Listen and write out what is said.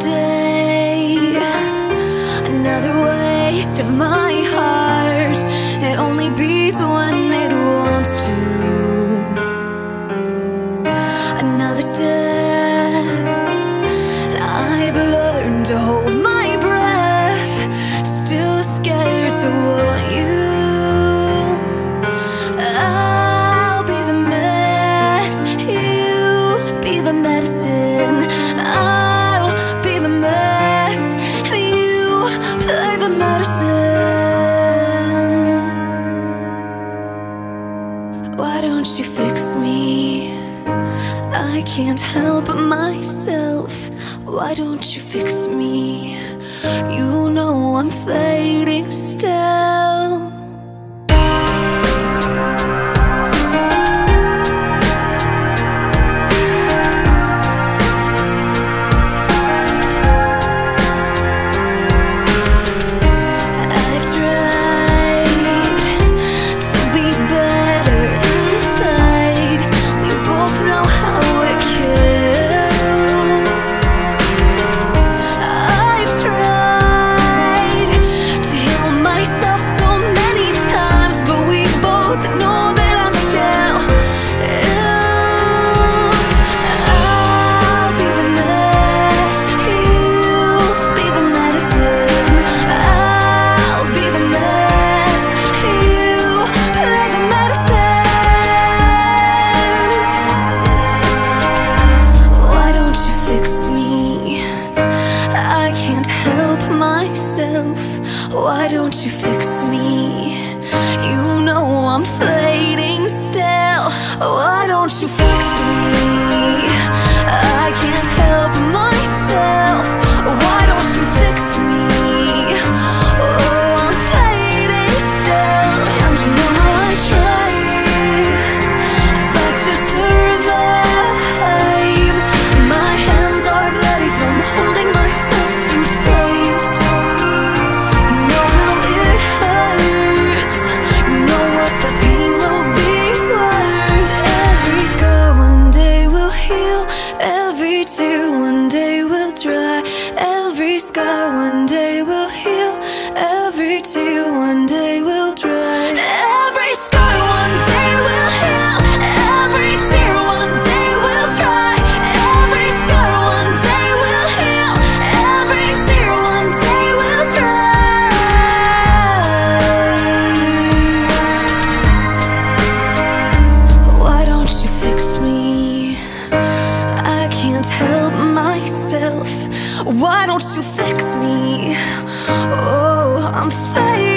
day. Another waste of my heart. It only beats when it wants to. Another step. I've learned to hold my breath. Still scared to want you. Why don't you fix me? I can't help myself Why don't you fix me? You know I'm fading still Why don't you fix me? You know I'm fading still Why don't you fix me? sky one day Why don't you fix me? Oh, I'm failing